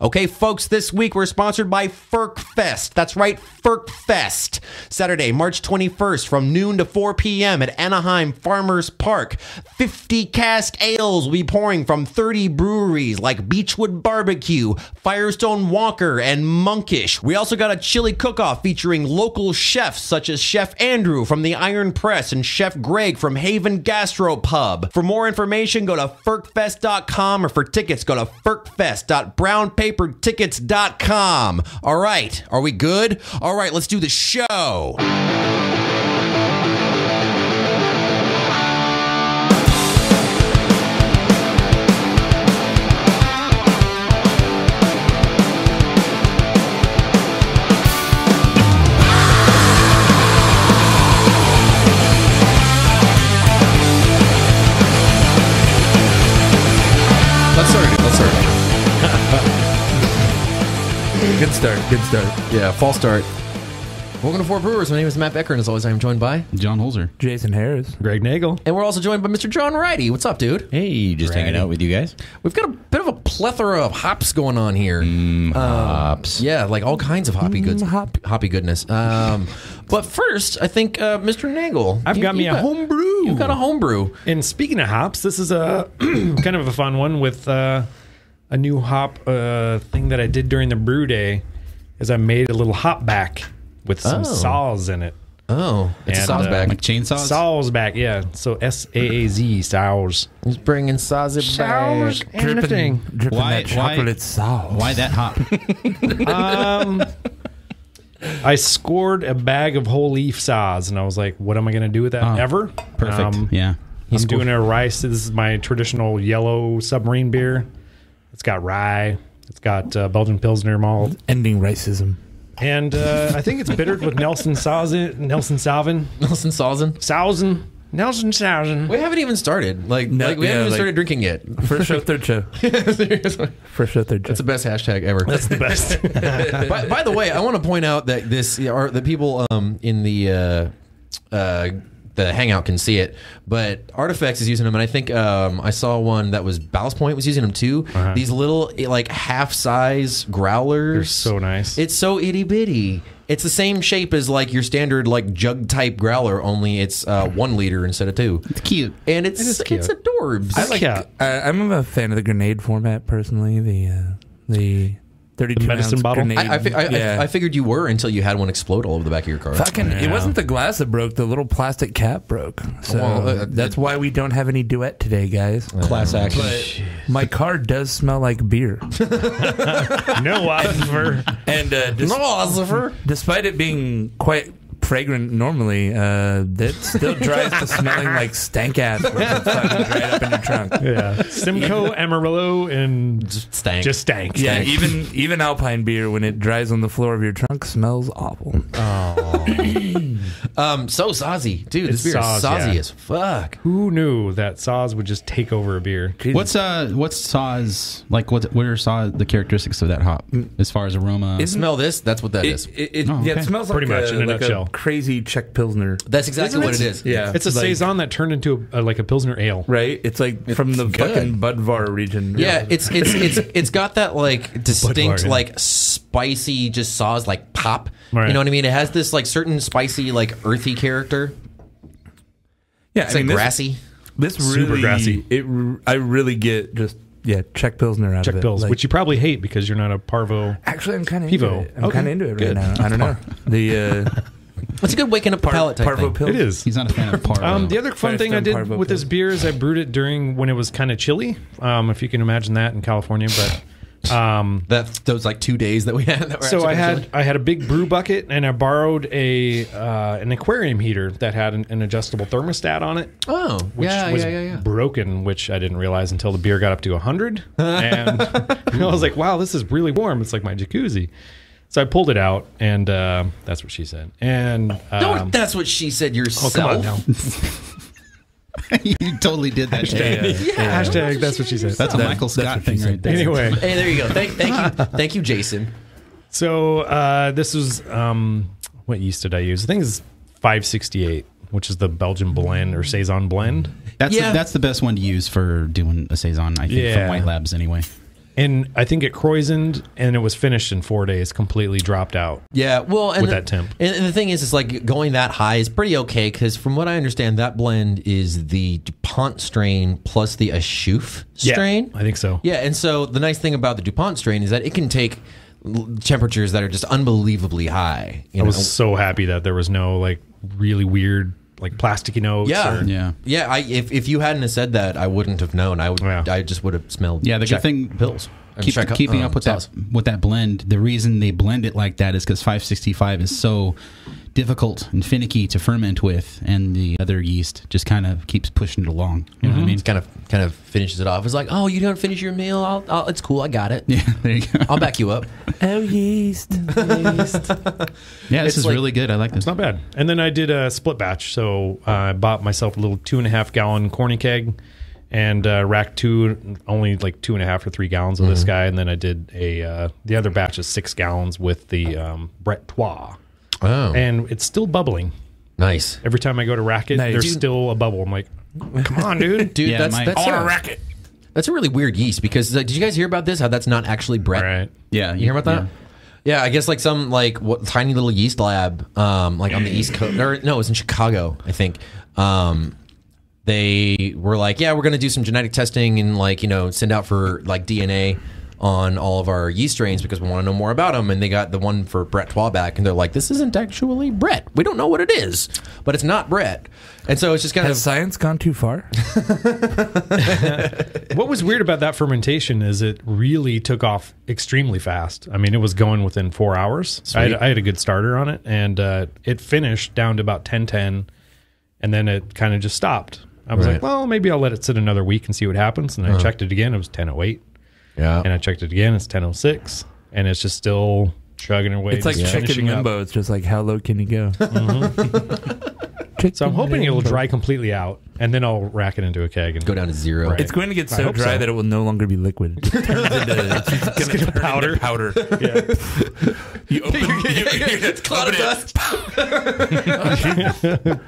Okay, folks, this week we're sponsored by Firk Fest. That's right, Firk Fest. Saturday, March 21st from noon to 4 p.m. at Anaheim Farmers Park. 50 cask ales will be pouring from 30 breweries like Beachwood Barbecue, Firestone Walker, and Monkish. We also got a chili cook-off featuring local chefs such as Chef Andrew from the Iron Press and Chef Greg from Haven Gastro Pub. For more information, go to firkfest.com or for tickets, go to firkfest.brownpapertickets.com. All right, are we good? All right, let's do the show. Let's start it. Let's start it. Good start. Good start. Yeah, false start. Welcome to Four Brewers. My name is Matt Becker, and as always, I am joined by. John Holzer. Jason Harris. Greg Nagel. And we're also joined by Mr. John Ryti. What's up, dude? Hey, just hanging out with you guys. We've got a bit of a plethora of hops going on here. Mm, hops. Yeah, like all kinds of hoppy goods, hop. hoppy goodness. Um, but first, I think uh, Mr. Nagel, I've you- got me a homebrew. You've got a homebrew. And speaking of hops, this is a kind of a fun one with uh, a new hop uh, thing that I did during the brew day. Is I made a little hop back with some Oh. saws in it. Oh, it's a And, sauce uh, bag. Like chainsaws? Saws back, yeah. So S A A Z Saaz. He's bringing sausage Saws back. and a dripping Why- that why- chocolate sauce. Why that hop? Um, I scored a bag of whole leaf Saaz, and I was like, "What am I going to do with that? Oh, Ever? Perfect. Um, yeah. I'm doing a rice. This is my traditional yellow submarine beer. It's got rye. It's got uh, Belgian Pilsner malt, Ending racism. and uh, I think it's bittered with Nelson Sauzin, Nelson Salvin, Nelson Sauzen. Sauzen, Nelson Sauzen. We haven't even started. Like, No, like we yeah, haven't even like- started drinking yet. First show, third show. Seriously. First show, third show. It's the best hashtag ever. That's the best. by, by the way, I want to point out that this are the people um, in the uh, uh, the hangout can see it, but Artifex is using them, and I think um, I saw one that was Ballast Point was using them too. These little eh, like half size growlers. They're so nice. It's so itty bitty. It's the same shape as like your standard like jug type growler, only it's uh, one liter instead of two, It's cute. and it's is cute. it's adorbs. I like yeah. I, I'm a fan of the grenade format personally. The uh, the 32 The medicine bottle? Grenade. I, I, fi- I, yeah. I, I figured you were until you had one explode all over the back of your car. Fucking, it wasn't the glass that broke. The little plastic cap broke. So Well, uh, that's why we don't have any duet today, guys. Class action. But my car does smell like beer, No Oliver. and uh, dis- Oliver. despite it being quite fragrant normally, uh, that still dries to smelling like stank ass once it's fucking dried up in your trunk. Yeah, Simcoe, Amarillo, and Stank. just stank. Yeah, even even Alpine beer when it dries on the floor of your trunk smells awful. Um, so saucy, dude. This It's beer is sauce, yeah. as fuck. Who knew that Saaz would just take over a beer? What's uh what's Saaz like what what are saw the characteristics of that hop as far as aroma? Isn't- Smell this? That's what that It, is. it, it- Oh, yeah, okay. it smells Pretty like much, a, in a like nutshell. crazy Czech pilsner. That's exactly what it is. Yeah, It's a like- saison that turned into a, like a pilsner ale. right? It's like from the good. fucking Budvar region. Yeah, it's it's it's it's got that like distinct Budweiser. like spicy just Saaz like pop. Right. You know what I mean? It has this like certain spicy like earthy character. yeah. It's I mean, like this- grassy. This Super really, grassy. It, I really get just yeah, Czech pilsner out Czech of it. pills, Like- which you probably hate because you're not a parvo. actually I'm kind of Pivo. into it. I'm Okay, kind of into it good. right now. I don't know the uh, It's a good waking up par- palate type Parvo thing. pills. It is. He's not a fan of Parvo. Um, the other fun thing I did with Parvo this beer is I brewed it during when it was kind of chilly, um, if you can imagine that in California. But um, That those like two days that we had. That were so I had. I had a big brew bucket and I borrowed a uh, an aquarium heater that had an, an adjustable thermostat on it. Oh, which yeah, was yeah, yeah, yeah. broken, which I didn't realize until the beer got up to 100. And I was like, wow, this is really warm. It's like my jacuzzi. So I pulled it out, and uh, that's what she said. And um, No, that's what she said oh, yourself. come on now. you totally did that. shit. Yeah, hashtag that's what she said. That's a Michael Scott thing right there. anyway, Hey, there you go. Thank, thank you, thank you, Jason. so uh, this was um, what yeast did I use? I think it's 568, which is the Belgian blend or saison blend. That's Yeah. the, that's the best one to use for doing a saison. I think Yeah. from White Labs anyway. And I think it krausened, and it was finished in four days. Completely dropped out. Yeah, well, and With the, that temp. and, the thing is, it's like going that high is pretty okay because from what I understand, that blend is the Dupont strain plus the Achouffe Yeah, strain. I think so. Yeah, and so the nice thing about the Dupont strain is that it can take temperatures that are just unbelievably high. You I know? was so happy that there was no like really weird like plasticky notes. yeah, or- Yeah. yeah. I if, if you hadn't have said that, I wouldn't have known. I would. Yeah. I just would have smelled. Yeah, the check good thing pills. Keep, check, keeping um, up with sauce. that with that blend. The reason they blend it like that is because 565 is so difficult and finicky to ferment with, and the other yeast just kind of keeps pushing it along. You know what I mean? It kind of kind of finishes it off. It's like, oh, you don't finish your meal. I'll, I'll, it's cool. I got it. Yeah, there you go. I'll back you up. Oh, yeast. Yeah, this It's is like- really good. I like this. It's not bad. And then I did a split batch. So uh, I bought myself a little two and a half gallon corny keg and uh, racked two, only like two and a half or three gallons of Mm-hmm. this guy. And then I did a, uh, the other batch is six gallons with the um, Brett Trois. Oh, And it's still bubbling. nice, Every time I go to rack it, Nice. there's Dude. still a bubble. I'm like, come on, dude. dude. Yeah, that's my- that's I a, to rack it. that's a really weird yeast because like, did you guys hear about this? How that's not actually Brett. All right. Yeah, You hear about that? yeah. Yeah, I guess like some like what tiny little yeast lab, um, like on the East Coast, or no, it was in Chicago, I think. Um, they were like, yeah, we're gonna do some genetic testing and like you know send out for like DNA on all of our yeast strains because we want to know more about them. And they got the one for Brett Trois back, and they're like, this isn't actually Brett. We don't know what it is, but it's not Brett. And so it's just kind Has of science gone too far? What was weird about that fermentation is it really took off extremely fast. I mean, it was going within four hours. I had, I had a good starter on it, and uh, it finished down to about ten ten, and then it kind of just stopped. I was Right. like, well, maybe I'll let it sit another week and see what happens. And I checked it again; it was ten oh eight, yeah. and I checked it again; it's ten oh six, and it's just still chugging away. It's like just chicken finishing up. limbo. It's just like, how low can you go? Mm-hmm. So I'm hoping it'll dry completely out, and then I'll rack it into a keg and Go down to zero. Right. It's going to get so hope dry so. that it will no longer be liquid. It turns into it's just gonna turn powder. into powder. Yeah. You open, you, you, It's a cloud of open it, dust.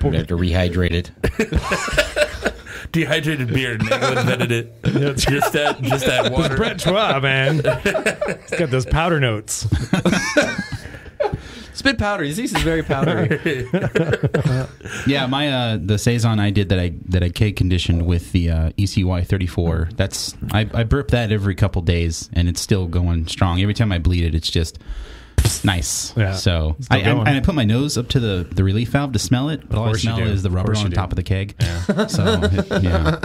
We have to rehydrate it. Dehydrated beer. Nagel invented it. just that, just that water. Brett Schwab, man, it's got those powder notes. Spit powder. This yeast is very powdery. Yeah, my uh, the saison I did that I that I keg conditioned with the uh, ECY 34. That's I, I burp that every couple days, and it's still going strong. Every time I bleed it, it's just nice. Yeah, So I, I and I put my nose up to the the relief valve to smell it, but all I course you smell do. is the Of rubber course you on do. top of the keg. So it- yeah,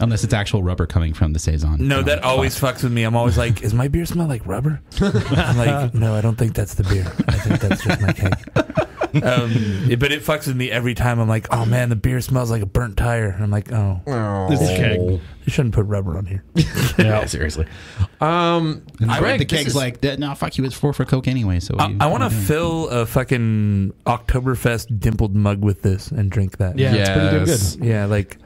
unless it's actual rubber coming from the saison. No, that I'll- always fucks with me. I'm always like, "Is my beer smell like rubber?" I'm like, "No, I don't think that's the beer. I think that's just my keg." Um, it- but it fucks with me every time. I'm like, "Oh man, the beer smells like a burnt tire." And I'm like, "Oh, This is keg. you shouldn't put rubber on here." Yeah. seriously. Um, And I Greg, read the keg's like, "That- no, fuck you. It's four for coke anyway. So what I, I want to what are you doing?" fill a fucking Oktoberfest dimpled mug with this and drink that. Yeah, it's pretty damn Yes. good. yeah, like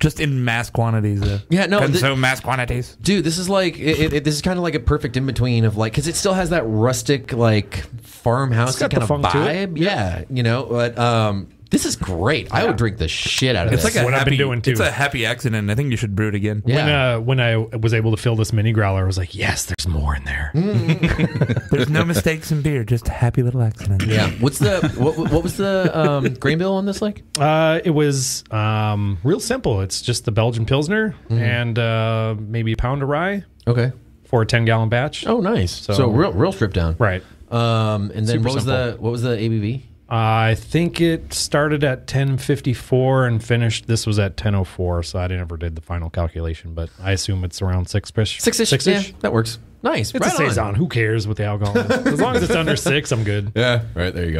just in mass quantities. Uh, Yeah, no, and so mass quantities. dude, this is like it, it, it- this is kind of like a perfect in between of like because it still has that rustic like farmhouse kind of funk to it. vibe. Yeah, you know, but um, this is great. I would drink the shit out of It's this. like a what I've been doing, too. It's a happy accident. I think you should brew it again. Yeah. When uh, when I was able to fill this mini growler, I was like, yes, there's more in there. There's no mistakes in beer, just happy little accidents. yeah. What's the what, what was the um, grain bill on this like? Uh, it was um, real simple. It's just the Belgian Pilsner and uh, maybe a pound of rye Okay. for a 10 gallon batch. Oh, nice. So, So- real real stripped down. Right. Um, and then Super what was simple. the what was the ABV? I think it started at 1054 and finished. This was at 1004, so I never did the final calculation, but I assume it's around six ish. Six ish. Six Yeah, that works. Nice. It's right a saison. on. Who cares what the alcohol is? As long as it's under six, I'm good. Yeah. Right there you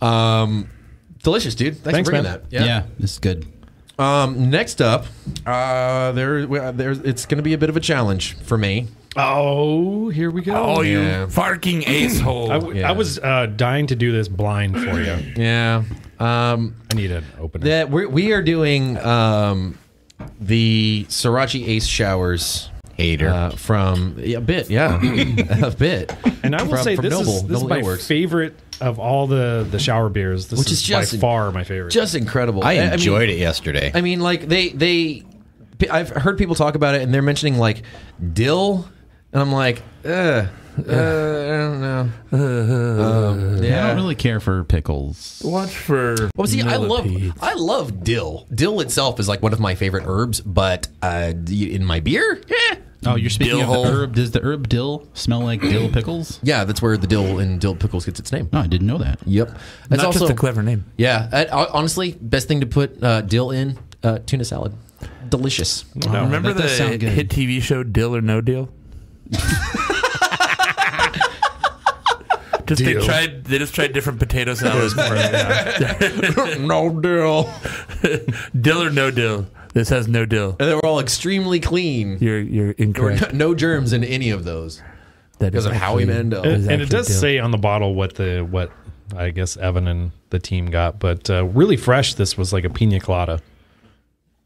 go. Um, delicious, dude. Thanks, Thanks, for bringing man. that. Yeah. this is good. Um, next up, uh, there, there's, it's going to be a bit of a challenge for me. Oh, here we go. Oh, you Yeah. farking acehole. I, w- Yeah. I was uh, dying to do this blind for you. Yeah. Um, I need an opener. that we're, we are doing um, the Sorachi Ace showers. Hater. Uh, from yeah, a bit, yeah, a bit, and I will from- say from this Noble, is this is Noble my Aleworks. favorite of all the the shower beers. This Which is, is just by far my favorite. just incredible. I mean- enjoyed it yesterday. I mean, like they they, I've heard people talk about it, and they're mentioning like dill and I'm like, uh, uh, I don't know. Um, I don't really care for pickles. Watch for. Well, see, I love. I love dill. Dill itself is like one of my favorite herbs, but uh, in my beer, eh. Oh, you're speaking Dill of hole. the herb. Does the herb dill smell like dill pickles? yeah, that's where the dill in dill pickles gets its name. Oh, I didn't know that. Yep, it's Not also just a clever name. yeah. uh, honestly, best thing to put uh, dill in uh, tuna salad. Delicious. No, Remember that does the sound good. hit TV show Deal or No Deal? just they Deal. tried. They just tried different potato salads. for it. no dill. Dill or no deal. This has no dill. And they were all extremely clean. You're you're There were incorrect. no, no germs in any of those That because is of Howie actually- Mandel. is and, and it actually does dill. say on the bottle what the what I guess Evan and the team got, but uh, really fresh. This was like a pina colada.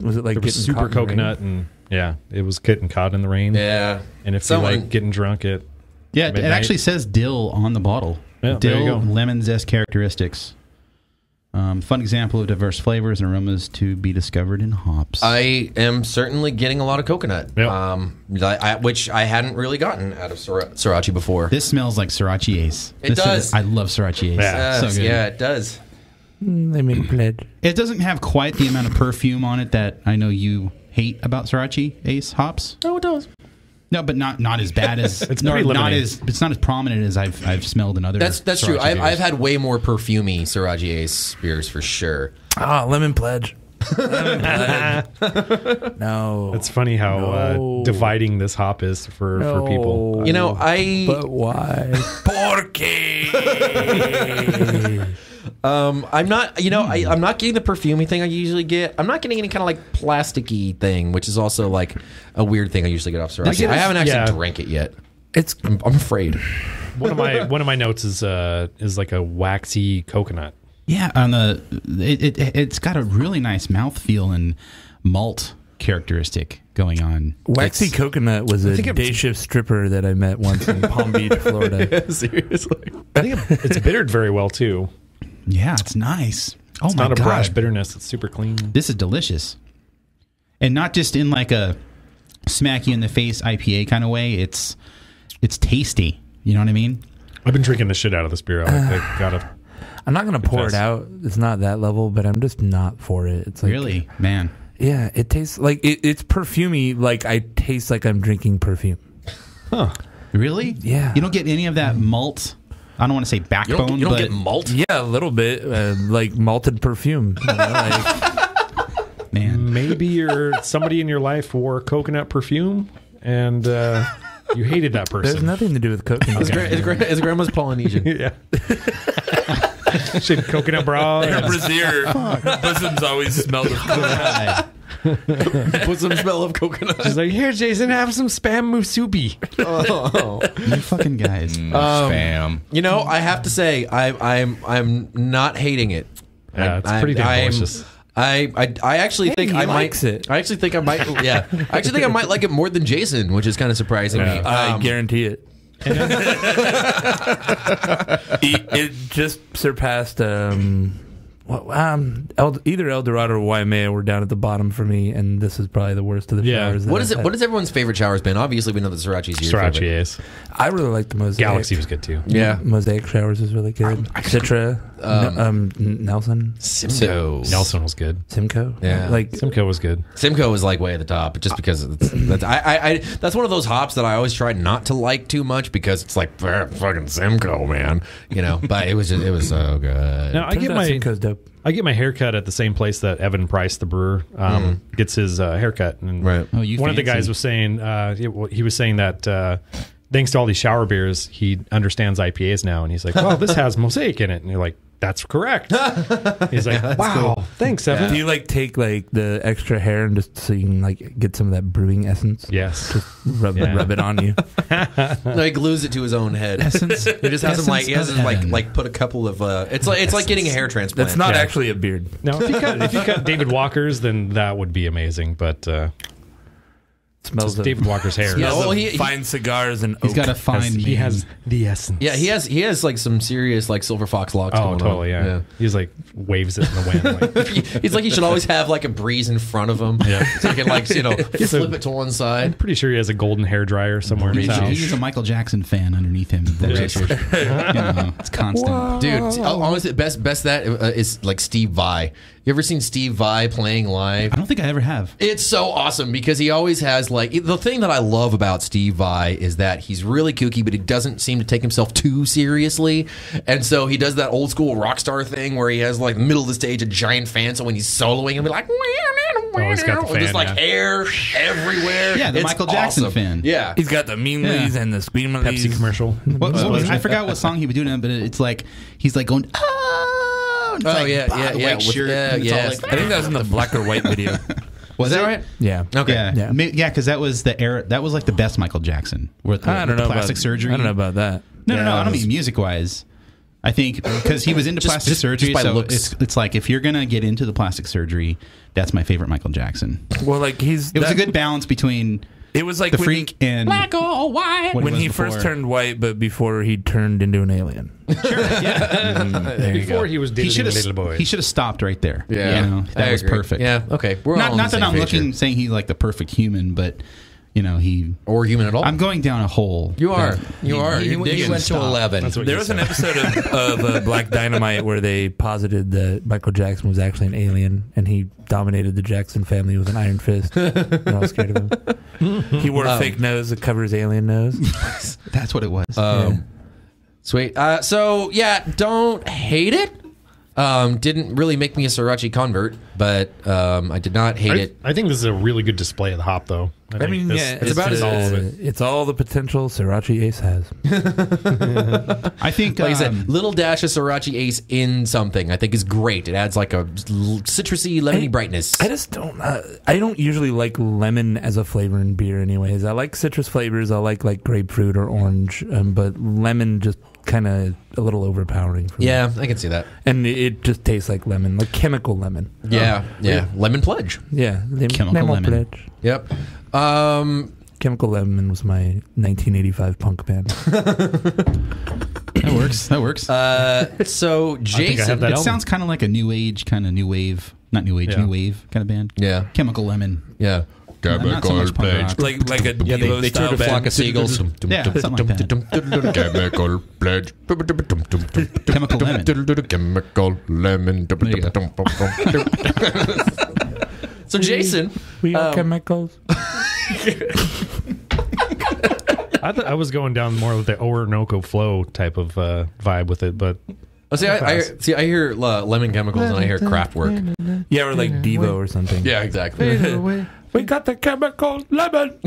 Was it like It was getting super caught rain? coconut and yeah, it was getting caught in the rain. Yeah, And if Someone- you like getting drunk, it Yeah, it, it actually says dill on the bottle. Yeah, there you dill go. lemon zest characteristics. Um, fun example of diverse flavors and aromas to be discovered in hops. I am certainly getting a lot of coconut, Yep. um, I, I- which I hadn't really gotten out of Sorachi Sorachi before. this smells like Sorachi Ace. It This is- does. I love Sorachi Ace. Yeah. so good. yeah, it does. Mm, They made a pledge. It doesn't have quite the amount of perfume on it that I know you hate about Sorachi Ace hops. Oh, it does. No, but not not as bad as It's no, pretty not limiting. as it's not as prominent as I've I've smelled in other. That's that's true. Sorachi I've, beers. I've had way more perfumey Sorachi Ace beers for sure. Ah, lemon pledge. No. it's funny how No. uh, dividing this hop is for for people. You know, I But why? Porque. Um I'm not you know I, I'm not getting the perfumey thing I usually get. I'm not getting any kind of like plasticky thing, which is also like a weird thing I usually get off Sorachi. get I haven't actually yeah. drank it yet. It's I'm, I'm afraid. One of my one of my notes is uh is like a waxy coconut. Yeah, on the it, it it's got a really nice mouthfeel and malt characteristic going on. waxy It's- coconut was a think it day shift stripper that I met once in Palm Beach, Florida. Seriously. I think it- it's bittered very well too. Yeah, it's nice. Oh It's my not a god, brash bitterness. It's super clean. this is delicious, and not just in like a smack you in the face IPA kind of way. It's it's tasty. You know what I mean? I've been drinking the shit out of this beer. I, I gotta. I'm not gonna pour it out. It's not that level, but I'm just not for it. It's like really, man. Yeah, it tastes like it, it's perfumey. Like I taste like I'm drinking perfume. Huh? Really? Yeah. You don't get any of that malt. I don't want to say You backbone, don't, you don't but get malt. Yeah, a little bit uh, like malted perfume. you know, like- man, Maybe you're somebody in your life wore coconut perfume and uh, you hated that person. there's nothing to do with coconut. His, gra- his, gra- his grandma's Polynesian. yeah. She had coconut bra. and- brassiere, her bosoms always smelled of coconut. Put some smell of coconut. She's like, here, Jason, have some spam musubi. Oh. you fucking guys. Um, Spam. You know, I have to say, I, I'm I'm not hating it. Yeah, it's I'm- pretty damn delicious. I, I I actually think he I likes might. it. I actually think I might. Yeah, I actually think I might like it more than Jason, which is kind of surprising me. Yeah. I Um, guarantee it. it. It just surpassed um, what, um El, either El Dorado or Waimea were down at the bottom for me, and this is probably the worst of the Yeah. showers. that What I've it? had. What has everyone's favorite showers been? Obviously, we know that Sorachi's your Sorachi favorite. is. I really like the mosaic. Galaxy was good too. Yeah, Mosaic showers is really good. Citra, Um, um, um, N- Nelson, Simcoe. Nelson was good. Simcoe. Yeah. like Simcoe was good. Simcoe was like way at the top, just because it's, that's I, I, I that's one of those hops that I always try not to like too much because it's like "Eh, fucking Simcoe, man. You know, but it was just, it was so good. Now I turns get out my Simcoe's dope. I get my haircut at the same place that Evan Price, the brewer, um, gets his uh, haircut. And Right. Oh, you one of the guys was saying uh, he, well, he was saying that uh, thanks to all these shower beers, he understands IPAs now, and he's like, "Well, this has mosaic in it," and you're like, "That's correct." he's like, "Wow, thanks, Evan." Do you like take like the extra hair and just so you can like get some of that brewing essence? Yes. Just rub Yeah. rub it on you. like he glues it to his own head. Essence. He just has him like he has Essence him like like put a couple of uh it's like it's like getting a hair transplant. That's not Yeah. actually a beard. No, if you cut if you cut David Walker's, then that would be amazing. But uh, Smells It's of, David Walker's hair. Yeah, smells well, of he- he- fine cigars and He's oak. got a fine. Has- he man. has the essence. Yeah, he has he has like some serious like silver fox locks. Oh, going totally. On. Yeah. He's like waves it in the wind. Like, He's like he should always have like a breeze in front of him. Yeah. So he can like you know a- flip it to one I'm side. pretty sure he has a golden hair dryer somewhere in his He's, house. he's a Michael Jackson fan underneath him. That's just, you know, it's constant. Dude, see, honestly, best best that uh, is like Steve Vai. You ever seen Steve Vai playing live? I don't think I ever have. It's so awesome because he always has like the thing that I love about Steve Vai is that he's really kooky, but he doesn't seem to take himself too seriously, and so he does that old school rock star thing where he has like middle of the stage a giant fan, so when he's soloing, he'll be like, Oh, he's got the with just like yeah. hair everywhere. Yeah, the It's Michael Jackson awesome. fan. Yeah, He's got the meanlies Yeah. and the screamlies. Pepsi commercial. What, what was, I forgot what song he was doing, but it's like he's like going. Oh, and it's Oh, like, yeah, yeah, yeah, white with- shirt, yeah, and it's all like- I think that was in the black or white video. was is that it? right? Yeah. Okay. Yeah, Yeah. yeah, yeah. Because that was the era. That was like the best Michael Jackson. With the, I don't with the know plastic about, surgery. I don't know about that. No, no, no. Yeah, I don't mean music wise. I think because he was into Just- plastic just- surgery, just by so looks. it's it's like if you're gonna get into the plastic surgery, that's my favorite Michael Jackson. Well, like he's It was that- a good balance between It was like the when freak and Black or white. what when was he first turned white, but before he turned into an alien. Mm, there you Before he was He dating should little have boy. he should have stopped right there. Yeah, you know, that I was agree. perfect. Yeah, okay. We're not on not that I'm page looking saying he's like the perfect human, but you know he. or human at all. I'm going down a hole. you are. that You are. he- You, you went to stop. eleven. That's what There was said. an episode of, of uh, Black Dynamite where they posited that Michael Jackson was actually an alien and he dominated the Jackson family with an iron fist. and I was scared of him. He wore a Um, fake nose that covers alien nose. That's what it was. Um, Sweet. Uh, so yeah, don't hate it. Um, didn't really make me a Sorachi convert, but um, I did not hate I, it. I think this is a really good display of the hop, though. I, I mean, this- yeah, this about is as- all of it. It's all the potential Sorachi Ace has. I think Like I um, said, little dash of Sorachi Ace in something I think is great. It adds like a citrusy, lemony I- brightness. I just don't. Uh, I don't usually like lemon as a flavor in beer. Anyways, I like citrus flavors. I like like grapefruit or orange, um, but lemon just kind of a little overpowering. For me. yeah, I can see that. and it, it just tastes like lemon, like chemical lemon. Yeah, yeah. Lemon Pledge. Yeah, lim- Chemical lemon. Pledge. Yep. Um, Chemical Lemon was my 1985 punk band. that works. That works. uh, so think Jason. it album. sounds kind of like a new age, kind of new wave, not new age, Yeah. new wave kind of band. yeah, Chemical Lemon. yeah. Not so much punk rock. like like a Yeah, they, Devo they turned a flock of seagulls. Yeah, something like that. Chemical pledge. Chemical Lemon. Chemical lemon. So Jason, We are Um, chemicals. I, th- I was going down more with the Orinoco flow type of uh, vibe with it, but oh, see, I, I see. I hear uh, lemon chemicals and I hear Kraftwerk. Yeah, or like Devo or something. Yeah, exactly. we got the chemical lemon.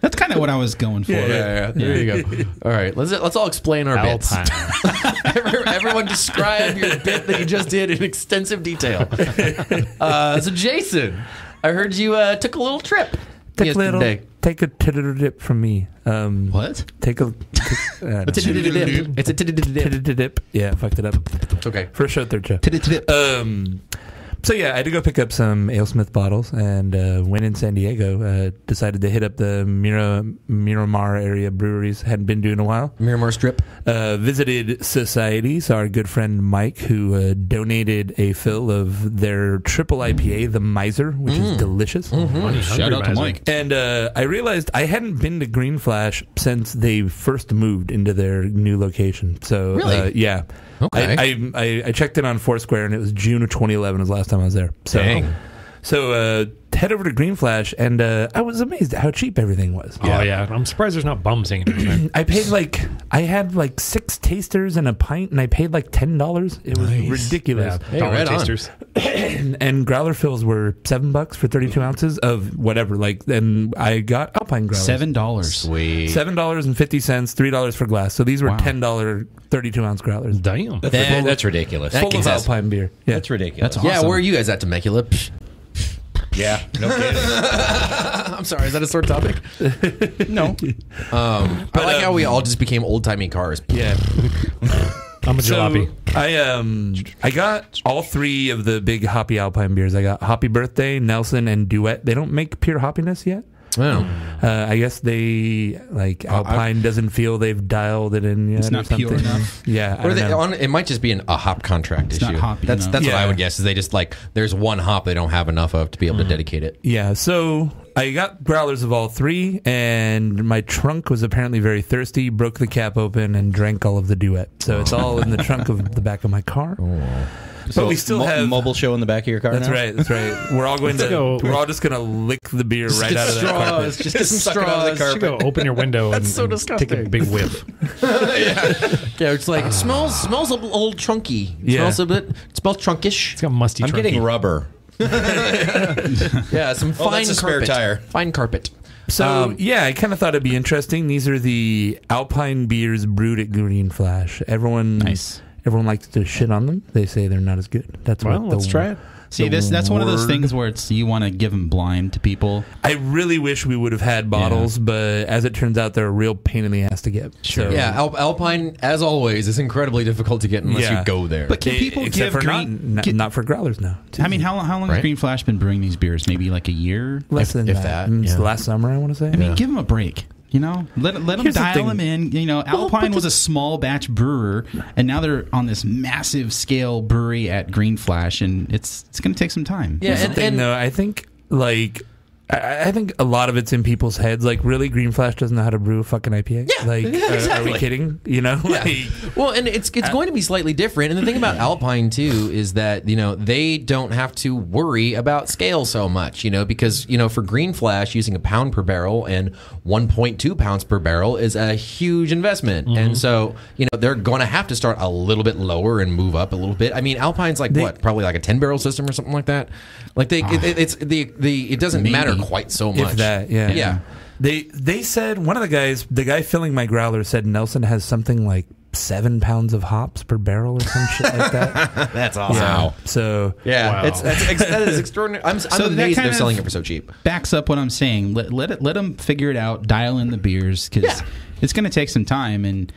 That's kind of what I was going for. Yeah, yeah, yeah. There you go. All right, let's let's all explain our bits. Alpine. Every- Everyone describe your bit that you just did in extensive detail. Uh, so Jason, I heard you uh, took a little trip Take a little, yesterday. take a titter dip from me. Um, What? Take a. Take, uh, It's a dip. It's a dip. titter dip. Yeah, fucked it up. Okay. First show, third show. Tip. Um, so yeah, I had to go pick up some AleSmith bottles, and uh, when in San Diego, uh, decided to hit up the Mira Miramar area breweries. Hadn't been doing in a while. Miramar Strip. Uh, visited Societe's. Our good friend Mike, who uh, donated a fill of their triple IPA, the Miser, which is delicious. Money Shout hungry out to miser. Mike. And uh, I realized I hadn't been to Green Flash since they first moved into their new location. So Really? uh, yeah, Okay. I, I, I checked in on Foursquare and it was June of 2011 was the last time I was there. So Dang. so uh, head over to Green Flash and uh, I was amazed at how cheap everything was. Oh yeah, I'm surprised there's not bums hanging. in there. I paid like I had like six tasters and a pint, and I paid like ten dollars. It was ridiculous. Yeah, Hey, right tasters. And, and growler fills were seven bucks for thirty-two ounces of whatever. Like, and I got Alpine growlers. Seven dollars. Sweet. Seven dollars and fifty cents, three dollars for glass. So these were Wow. ten dollar thirty-two ounce growlers. Damn. That- that's ridiculous. That Full gets of us- Alpine beer. Yeah. That's ridiculous. That's awesome. Yeah, where are you guys at Temecula? Psh. Yeah, no kidding. I'm sorry, is that a sore topic? No. Um, I like how we all just became old timey cars. yeah. I'm a So. I um I got all three of the big hoppy Alpine beers. I got Hoppy Birthday, Nelson, and Duet. They don't make pure hoppiness yet. Oh. Uh, I guess they like Alpine doesn't feel they've dialed it in yet. It's or not pure something. enough. Yeah, I Or don't they, know. on, it might just be an, a hop contract It's not issue. hoppy that's enough. that's what I would guess. Is they just like there's one hop they don't have enough of to be able to dedicate it. Yeah, so I got growlers of all three, and my trunk was apparently very thirsty. Broke the cap open and drank all of the duet. So it's all in the trunk of the back of my car. But we still mo- have mobile show in the back of your car. That's now? right. That's right. We're all going to. go. We're all just gonna lick the beer right out of that carpet. Just get some Suck it out of the straws. You go open your window and, so and take a big whiff. Yeah, yeah, it's like it smells smells a little chunky. It Yeah. Smells a bit. It smells trunkish. It's got musty. I'm trunky. getting rubber. Yeah, some fine Oh, fine that's a spare carpet. tire. Fine carpet. So Um, yeah, I kind of thought it'd be interesting. These are the Alpine beers brewed at Green Flash. Everyone, Nice. Everyone likes to shit on them. They say they're not as good. That's Well, what the, let's try it. See, this that's one of those things where it's you want to give them blind to people. I really wish we would have had bottles, but as it turns out, they're a real pain in the ass to get. Sure. So, Yeah, Al- Alpine, as always, is incredibly difficult to get unless Yeah. you go there. But can people except give for green? not, can- not for growlers now. I mean, how long? How long Right. has Green Flash been brewing these beers? Maybe like a year. less if- than if that. that, Mm, it's yeah. last summer, I want to say. I mean, give them a break. You know, let let them Here's the dial thing. them in. You know, Alpine was a small batch brewer, and now they're on this massive scale brewery at Green Flash, and it's it's going to take some time. yeah, Here's and, the thing, and though. I think like I, I think a lot of it's in people's heads. Like, really, Green Flash doesn't know how to brew a fucking IPA. Yeah, like, yeah, are- are, we kidding? You know, Yeah. like, well, and it's it's going to be slightly different. And the thing about Alpine too is that you know they don't have to worry about scale so much. You know because you know for Green Flash using a pound per barrel and 1.2 pounds per barrel is a huge investment, mm-hmm. and so you know they're going to have to start a little bit lower and move up a little bit. I mean Alpine's like what probably like a 10 barrel system or something like that. Like they it, ah. it- it's the the it doesn't matter quite so much. if that, yeah, Yeah. They they said one of the guys, the guy filling my growler, said Nelson has something like seven pounds of hops per barrel or some shit like that. That's awesome. Yeah. So Yeah, Wow. it's that's ex- that is extraordinary. I'm, I'm So that amazed they're selling it for so cheap. backs up what I'm saying. Let let it let them figure it out. Dial in the beers because Yeah. it's going to take some time. And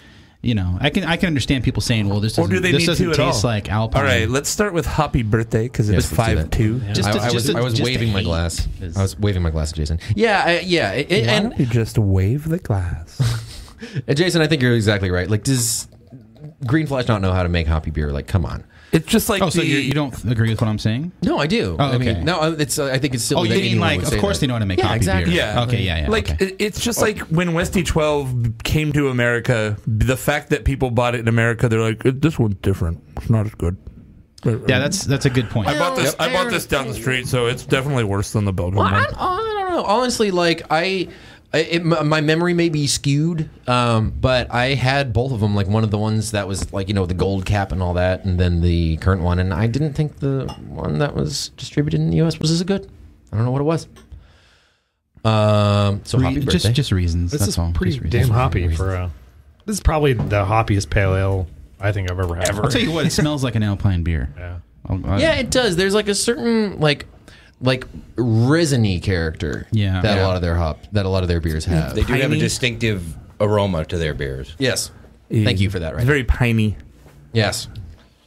you know, I can I can understand people saying, "Well, this or doesn't, do they this doesn't taste all? like Alpine." All right, let's start with Hoppy Birthday because it's Yes, let's five that. two. Just I, to- I just was to- I was just waving my glass. is- I was waving my glass at Jason. Yeah, I, yeah, it- it- Why and, don't you just wave the glass? Jason, I think you're exactly right. Like, does Green Flash not know how to make hoppy beer? Like, come on. It's just like Oh, so the, you, you don't agree with what I'm saying? No, I do. Oh, I okay. mean, no, uh, it's. Uh, I think it's silly. Oh, you that mean anyone like, of course that. they know how to make Yeah, hoppy exactly. beer. Yeah. Okay. Yeah. Yeah. like okay. it's just oh. like when Westy 12 came to America, the fact that people bought it in America, they're like, uh, this one's different. It's not as good. Uh, yeah, that's that's a good point. I bought this. Yep. I bought this down the street, so it's definitely worse than the Belgian Well, I, one. don't- I don't know. Honestly, like I, I- it, m- my memory may be skewed, um, but I had both of them. Like one of the ones that was like you know the gold cap and all that, and then the current one. And I didn't think the one that was distributed in the U.S. was as good. I don't know what it was. Um, so Re- happy birthday. just just reasons. This that's is all. pretty Just damn reasons. hoppy for a. This is probably the hoppiest pale ale I think I've ever had. I'll tell you what, it smells like an Alpine beer. Yeah. I'll- I- yeah, it does. There's like a certain like like resiny character. Yeah. that a lot of their hop that a lot of their beers have. They do have a Piney. distinctive aroma to their beers. yes. Thank you for that. Right. It's very piney. yes.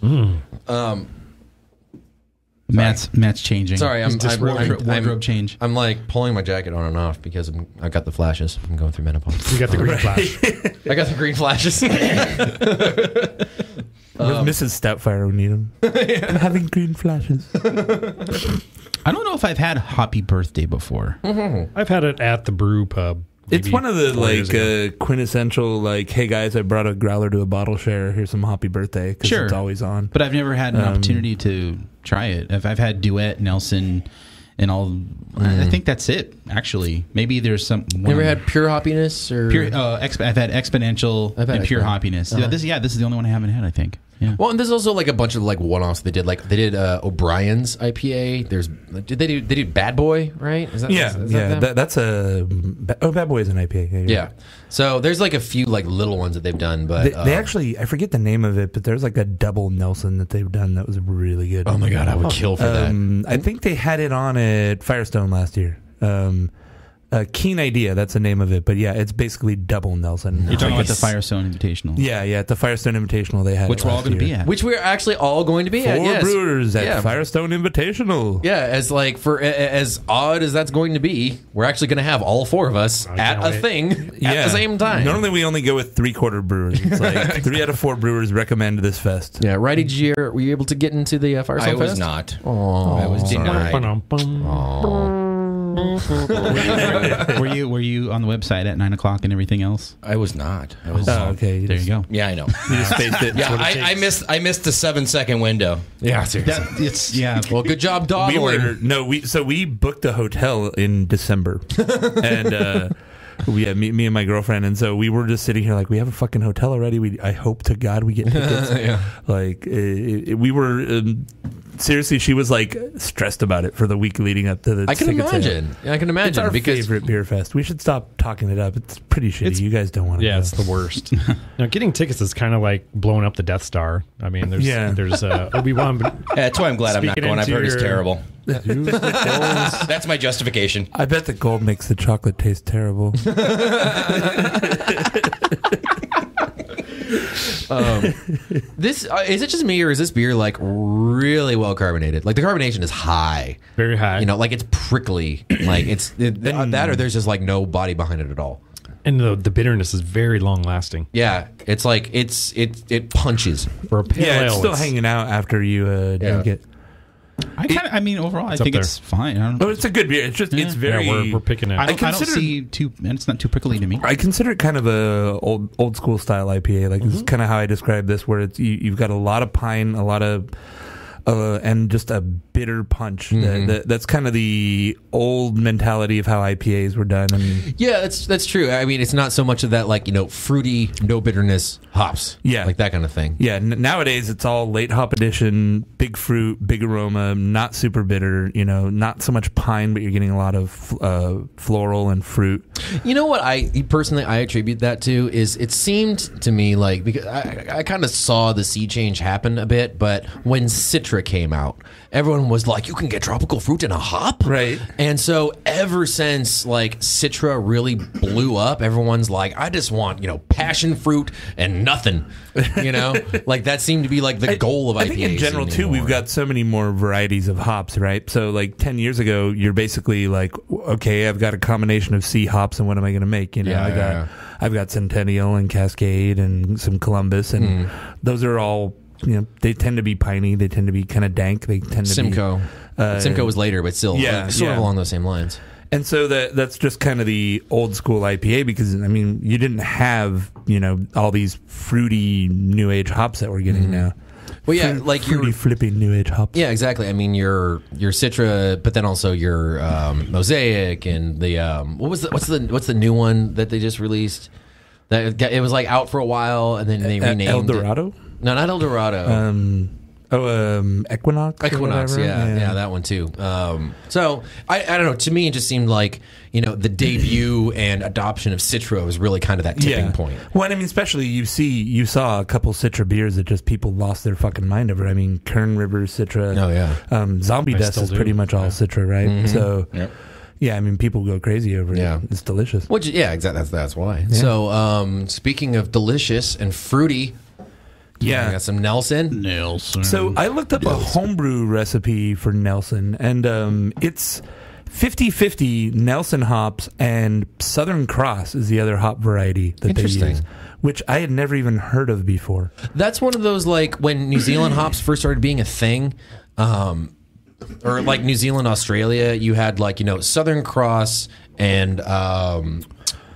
Mm. Um, Matt's Matt's changing. Sorry, I'm, just I'm, wardrobe, I'm, wardrobe change. I'm like pulling my jacket on and off because I'm, I got the flashes. I'm going through menopause. You got the green flash. I got the green flashes. Where's Mrs. Stoutfire? We need him. I'm having green flashes. I don't know if I've had Hoppy Birthday before. I've had it at the brew pub. It's maybe one of the four years like ago. uh, quintessential like, hey guys, I brought a growler to a bottle share. Here's some happy birthday because Sure. it's always on. But I've never had an Um, opportunity to try it. If I've had Duet, Nelson, and all, I I think that's it. Actually, maybe there's some. one Never of- had pure hoppiness or pure. Uh, exp- I've had exponential I've had and pure Expo. hoppiness. Uh-huh. Yeah, this yeah, this is the only one I haven't had. I think. Yeah. Well, and there's also like a bunch of like one-offs they did. Like they did uh, O'Brien's IPA. There's did they do they did Bad Boy right? Is that, Yeah, is- is yeah. them? That, that's a oh, Bad Boy is an IPA. Yeah, yeah. right. So there's like a few like little ones that they've done, but They, they uh, actually, I forget the name of it, but there's like a double Nelson that they've done that was really good. Oh my god, I would kill for that. Um, I think they had it on at Firestone last year. Um, Uh, Keene Idea, that's the name of it. But yeah, it's basically double Nelson. You're talking about the Firestone Invitational. Yeah, yeah, at the Firestone Invitational they had Which it we're all last going to be at. Which we're actually all going to be Four at. Yes. brewers at Yeah. Firestone Invitational. Yeah, as like for a- a- as odd as that's going to be, we're actually going to have all four of us at can't a wait. thing at the same time. Normally we only go with three quarter brewers. It's like three out of four brewers recommend this fest. yeah, righty G, were you able to get into the uh, Firestone I was Fest? not. Oh, I was denied. were you were you on the website at nine o'clock and everything else? I was not. I was. Oh, okay. There you go. Yeah, I know. You just spaced it. Yeah, I, I missed. I missed the seven second window. Yeah, seriously. That, it's yeah. well, good job, we were no we so we booked a hotel in december and uh we had me, me and my girlfriend and so we were just sitting here like we have a fucking hotel already we i hope to god we get tickets Yeah. like it, it- we were um, seriously she was like stressed about it for the week leading up to the I can ticket imagine. Yeah, I can imagine it's our because favorite beer fest we should stop talking it up it's pretty shitty It's- you guys don't want to Yeah, go. it's the worst. now, getting tickets is kind of like blowing up the Death Star. I mean, there's Yeah. there's uh, Obi Wan, Yeah, that's why I'm glad I'm not Speaking going. I've into heard it's terrible. That's my justification. I bet the gold makes the chocolate taste terrible. This uh, is it just me or is this beer like really well carbonated? Like the carbonation is high. very high. You know, like it's prickly. like it's it, uh, that, or there's just like no body behind it at all. and the, the bitterness is very long lasting Yeah, it's like it's it it punches. for a pale yeah, it's ale, still hanging out after you uh, Yeah. drink it. I kind of. I mean, overall, I think there. it's fine. I don't. Oh, it's a good beer. It's just it's very. Yeah, we're, we're picking it. I don't, I don't consider- see too. And it's not too prickly to me. I consider it kind of a old old school style IPA. Like this is mm-hmm. kind of how I describe this, where it's you, you've got a lot of pine, a lot of, uh, and just a bitter punch. That, that, that's kind of the old mentality of how IPAs were done. And Yeah, that's that's true. I mean, it's not so much of that like you know fruity, no bitterness hops. Yeah. like that kind of thing. yeah, n- nowadays it's all late hop edition, big fruit, big aroma, not super bitter. You know, not so much pine, but you're getting a lot of uh, floral and fruit. You know what I personally I attribute that to is it seemed to me like because I, I kind of saw the sea change happen a bit, but when Citra came out, everyone was like, "You can get tropical fruit in a hop," Right. And so ever since like Citra really blew up, everyone's like, "I just want you know passion fruit and nothing," you know, like that seemed to be like the goal of I IPAs. think in general too, we've got so many more varieties of hops, right? So like ten years ago, you're basically like, okay, I've got a combination of C hops, and what am I going to make? You know, Yeah, I got yeah. I've got Centennial and Cascade and some Columbus, and Hmm. those are all you know. They tend to be piney. They tend to be kind of dank. They tend to Simcoe. be uh, Simcoe was later, but still, yeah, sort yeah. of along those same lines. And so that that's just kind of the old school IPA because I mean you didn't have you know all these fruity new age hops that we're getting now. Well, yeah, Fruit- like fruity you're flippy new age hops. Yeah, exactly. I mean, your your Citra, but then also your um, Mosaic and the um, what was the what's the what's the new one that they just released? That it was like out for a while, and then they renamed El it. Dorado. No, not El Dorado. Um, oh, um, Equinox. Equinox, whatever? yeah, yeah, that one too. Um, so I, I don't know. To me, it just seemed like you know the debut and adoption of Citra was really kind of that tipping yeah. point. Well, I mean, especially you see, you saw a couple Citra beers that just people lost their fucking mind over. I mean, Kern River Citra. Oh, yeah. Um, Zombie I Dust is do. pretty much all Yeah. Citra, right? So, Yep. yeah, I mean, people go crazy over it. Yeah. it. It's delicious. Which yeah, exactly. That's that's why. So um, speaking of delicious and fruity, Yeah. I got some Nelson. Nelson. So I looked up a homebrew recipe for Nelson, and um, it's 50-50 Nelson hops and Southern Cross is the other hop variety that they use, which I had never even heard of before. That's one of those like when New Zealand hops first started being a thing, um, or like New Zealand, Australia. You had like you know Southern Cross and um,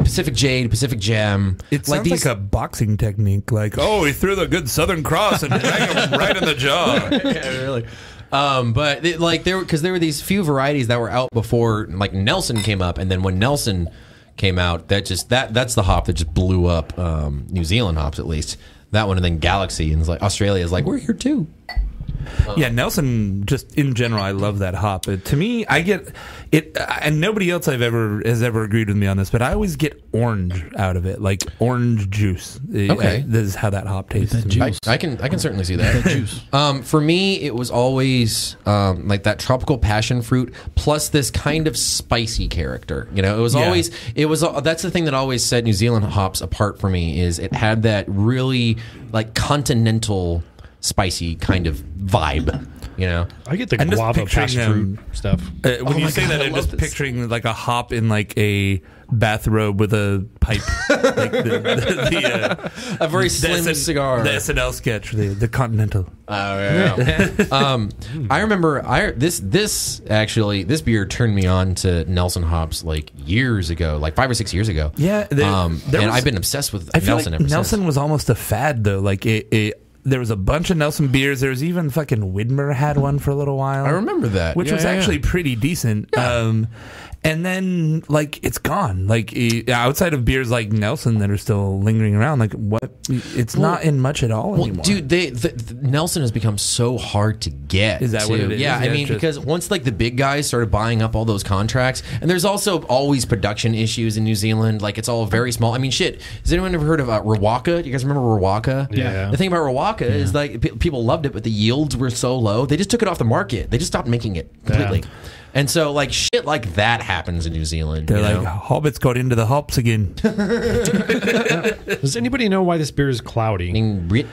Pacific Jade, Pacific Gem. It like sounds like a boxing technique, like oh, he threw the good Southern Cross and bang him right in the jaw. yeah, really. Um, but it, like there, because there were these few varieties that were out before, like Nelson came up, and then when Nelson came out, that just that that's the hop that just blew up um, New Zealand hops at least. That one, and then Galaxy, and it's like Australia is like we're here too. Yeah, Nelson. Just in general, I love that hop. Uh, to me, I get it, uh, and nobody else I've ever has ever agreed with me on this, but I always get orange out of it, like orange juice. Okay. uh, this is how that hop tastes. that to me. I, I can I can certainly see that. juice. Um, for me, it was always um, like that tropical passion fruit plus this kind of spicy character. You know, it was Yeah. always it was uh, that's the thing that always set New Zealand hops apart for me is it had that really like continental spicy kind of vibe. You know, I get the I'm just guava picturing, passion um, fruit stuff. Uh, when Oh you say God, that, I I'm just this. picturing like a hop in like a bathrobe with a pipe, like the, the, the, uh, a very the slim SN cigar. the SNL sketch, the the Continental. Oh yeah. um, I remember I this this actually this beer turned me on to Nelson hops like years ago, like five or six years ago. Yeah, there- um, there and was- I've been obsessed with I feel Nelson like ever Nelson since. was almost a fad though. Like it, it, there was a bunch of Nelson beers. There was even fucking Widmer had one for a little while. I remember that, which Yeah, was yeah, yeah. actually pretty decent. Um, and then like it's gone. Like outside of beers like Nelson that are still lingering around, like what? It's not in much at all Well, anymore. dude, they the, the Nelson has become so hard to get. Is that what it is? Yeah, I mean, just- because once like the big guys started buying up all those contracts, and there's also always production issues in New Zealand. Like it's all very small. I mean, shit. Has anyone ever heard of uh, Riwaka? Do you guys remember Riwaka? Yeah. The thing about Riwaka is like pe- people loved it, but the yields were so low, they just took it off the market. They just stopped making it completely. And so, like shit, like that happens in New Zealand. They're you like know? hobbits got into the hops again. Does anybody know why this beer is cloudy? In Brit-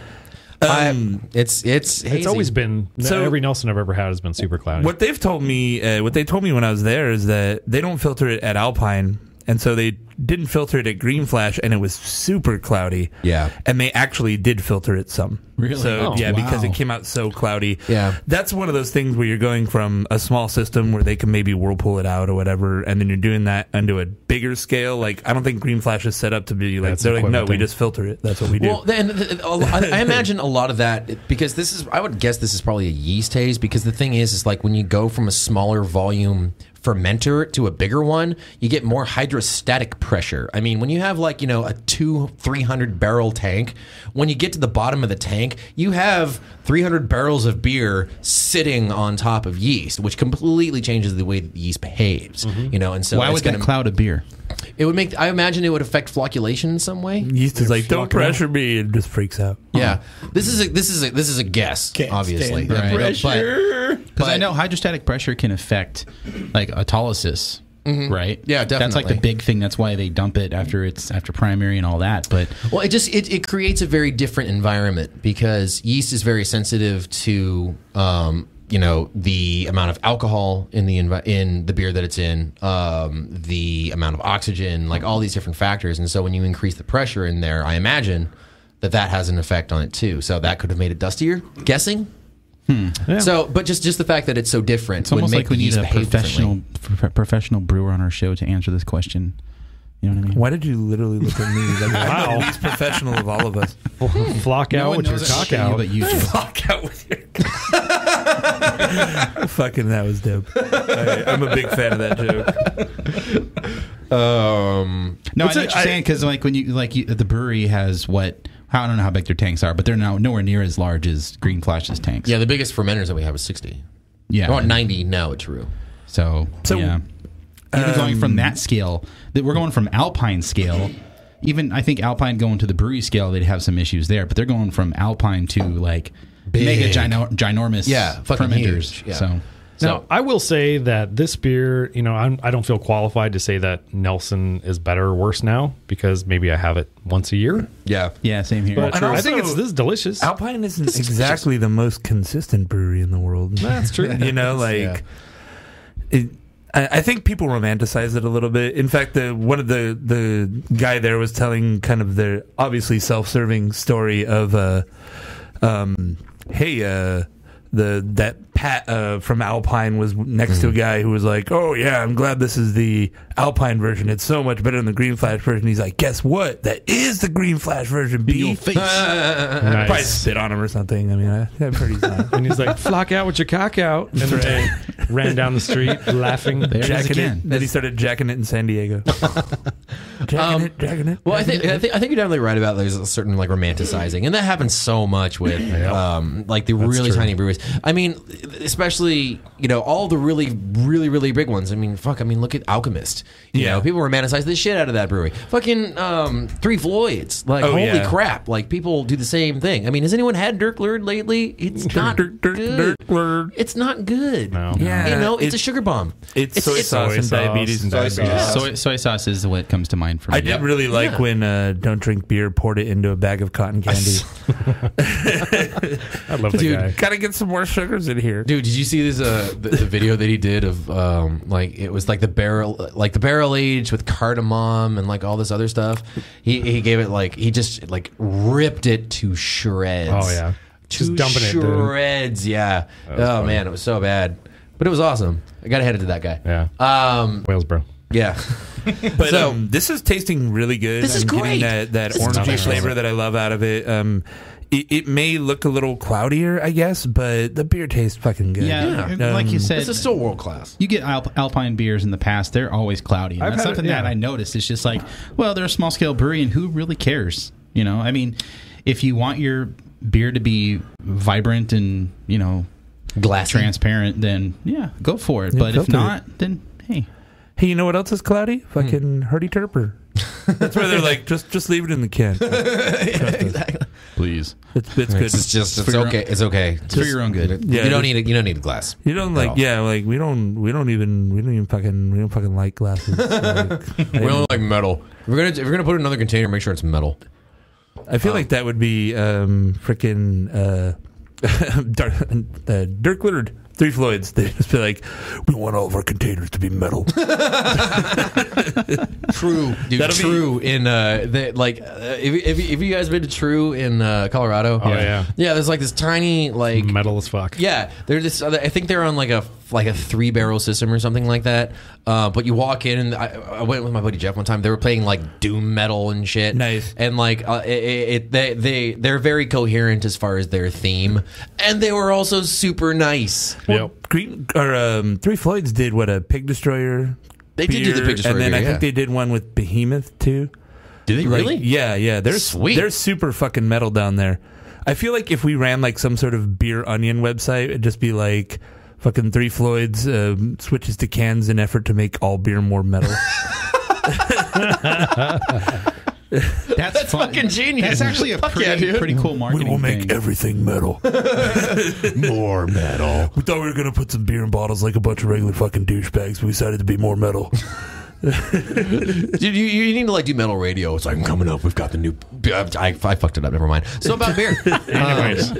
I- it's it's It's hazy. always been So- every Nelson I've ever had has been super cloudy. What they've told me, uh, what they told me when I was there, is that they don't filter it at Alpine, and so they didn't filter it at Green Flash, and it was super cloudy. Yeah. and they actually did filter it some. Really? So Oh, yeah, because it came out so cloudy. Yeah. that's one of those things where you're going from a small system where they can maybe whirlpool it out or whatever, and then you're doing that onto a bigger scale. Like I don't think Green Flash is set up to be like That's they're like no, equipment we just filter it. That's what we do. Well, then th- a lot- I imagine a lot of that because this is. I would guess this is probably a yeast haze because the thing is, is like when you go from a smaller volume fermenter to a bigger one, you get more hydrostatic pressure. I mean, when you have like you know a two three hundred barrel tank, when you get to the bottom of the tank, you have three hundred barrels of beer sitting on top of yeast, which completely changes the way that the yeast behaves. Mm-hmm. You know, and so Why it's would that gonna- cloud a beer? It would make. I imagine it would affect flocculation in some way. Yeast is like don't pressure me, and just freaks out. Yeah, this is a this is a this is a guess, obviously. the Yeah, pressure. Because I but- know hydrostatic pressure can affect like autolysis, right? Yeah, definitely. That's like the definitely. big thing. That's why they dump it after it's after primary and all that. But Well, it just it, it creates a very different environment because yeast is very sensitive to um, you know the amount of alcohol in the envi- in the beer that it's in, um, the amount of oxygen, like all these different factors. And so when you increase the pressure in there, I imagine that that has an effect on it too. So that could have made it dustier. Guessing. So, but just just the fact that it's so different, it's almost like we need a professional pro- professional brewer on our show to answer this question. You know what I mean? Why did you literally look at me? Like, Wow. the least professional of all of us. Flock out one with your cock out. but you do. Fuck out with your. Fucking, that was dope. I, I'm a big fan of that joke. Um, No, I It's know a- what you're saying because like when you like you, the brewery has what I don't know how big their tanks are, but they're now nowhere near as large as Green Flash's tanks. yeah, the biggest fermenters that we have is sixty. yeah. Oh, 90 now, it's true. So, So, yeah, even going um, from that scale, that we're going from Alpine scale. Even I think Alpine going to the brewery scale, they'd have some issues there, but they're going from Alpine to like mega Big. gino- ginormous Yeah, fucking fermenters. huge, yeah. So Now, I will say that this beer, you know, I'm, I don't feel qualified to say that Nelson is better or worse now because maybe I have it once a year. Yeah. yeah, same here. But And I think also- it's this is delicious. Alpine isn't exactly the most consistent brewery in the world. That's true. you know, like Yeah. it, I, I think people romanticize it a little bit. In fact, the one of the the guy there was telling kind of their obviously self-serving story of, uh, um, hey, uh, the that Pat uh, from Alpine was next to a guy who was like, "Oh yeah, I'm glad this is the Alpine version. It's so much better than the Green Flash version." He's like, "Guess what? That is the Green Flash version." B. Probably Nice. Probably spit on him or something. I mean, I, I'm pretty fine. And he's like, "Flock out with your cock out," and then ran down the street laughing. There it is jacking again. it. Then he started jacking it in San Diego. jacking Um, it, jacking it. Well, I think, I think I think you're definitely right about there's a certain like romanticizing, and that happens so much with um, like the really true. tiny breweries. I mean, especially you know all the really really really big ones. I mean, fuck. I mean, look at Alchemist. You Yeah. know, people romanticize the shit out of that brewery. Fucking um, Three Floyds. Like, Oh, holy yeah. crap! Like people do the same thing. I mean, has anyone had Dark Lord lately? It's not Dirk, Dirk, good. Dark Lord. It's not good. No. Yeah, you know, it's, it- a sugar bomb. It's, soy sauce soy and sauce diabetes. and Soy diabetes. sauce. Soy, soy sauce is what comes to mind for me. I did really like Yeah. when uh, Don't Drink Beer poured it into a bag of cotton candy. I love the Dude, guy. Gotta get some more sugars in here. Dude, did you see this? Uh, the, the video that he did of um, like it was like the barrel, like the barrel aged with cardamom and like all this other stuff. He he gave it like he just like ripped it to shreds. Oh, yeah. to Just dumping it, dude. shreds. Yeah. Oh man, it was so bad, but it was awesome. I got to hand it to that guy. Yeah. Um. Wales, bro. Yeah. But So- um, this is tasting really good. This is I'm great. Getting that that This is orangey delicious. flavor that I love out of it. Um, it, it may look a little cloudier, I guess, but the beer tastes fucking good. Yeah, Yeah. like you Um, said, This is still world class. you get Alp- Alpine beers in the past; they're always cloudy. And I've that's had it, something that. I noticed. It's just like, well, they're a small scale brewery, and who really cares? You know, I mean, if you want your beer to be vibrant and you know Glass transparent, then yeah, go for it. Yeah, but if filter it. not, then hey, Hey, you know what else is cloudy? Hmm. Fucking Heady Topper. That's where they're like, just just leave it in the can. please. It's it's good. It's just it's For your okay. It's okay. for your own good. Yeah, You Yeah. don't need it. You don't need a glass. You don't like, all. yeah, like we don't, we don't even, we don't even fucking, we don't fucking like glasses. Like, We don't like metal. If we're gonna if we're gonna put it in another container, make sure it's metal. I feel like that would be um, freaking uh, Dark, uh, Dirk Willard, Three Floyds. They just be like, we want all of our containers to be metal. True, dude. That'll be- true in uh, the, like, uh, if, if, if you guys been to TRVE in uh, Colorado? Oh, yeah. yeah. There's like this tiny like Metal as fuck. yeah. They're just I think they're on like a like a three barrel system or something like that. Uh, but you walk in and I, I went with my buddy Jeff one time. They were playing like doom metal and shit. Nice. And like uh, it, it, it they they they're very coherent as far as their theme, and they were also super nice. Yep. Green or um, Three Floyds did what a Pig Destroyer. They did do the beer, Pig Destroyer and then beer, I yeah. think they did one with Behemoth too. Did they Like, really? yeah, yeah. They're Sweet. They're super fucking metal down there. I feel like if we ran like some sort of beer onion website, it'd just be like fucking Three Floyds um, switches to cans in effort to make all beer more metal. That's, fun. fucking genius. That's actually a Fuck pretty, yeah, dude. pretty cool marketing. we will make thing. everything metal. More metal. We thought we were gonna put some beer in bottles like a bunch of regular fucking douchebags. but We decided to be more metal. Dude, you, you need to like do metal radio. It's like I'm coming up. We've got the new. I, I, I fucked it up. Never mind. So about beer. Anyways, Um,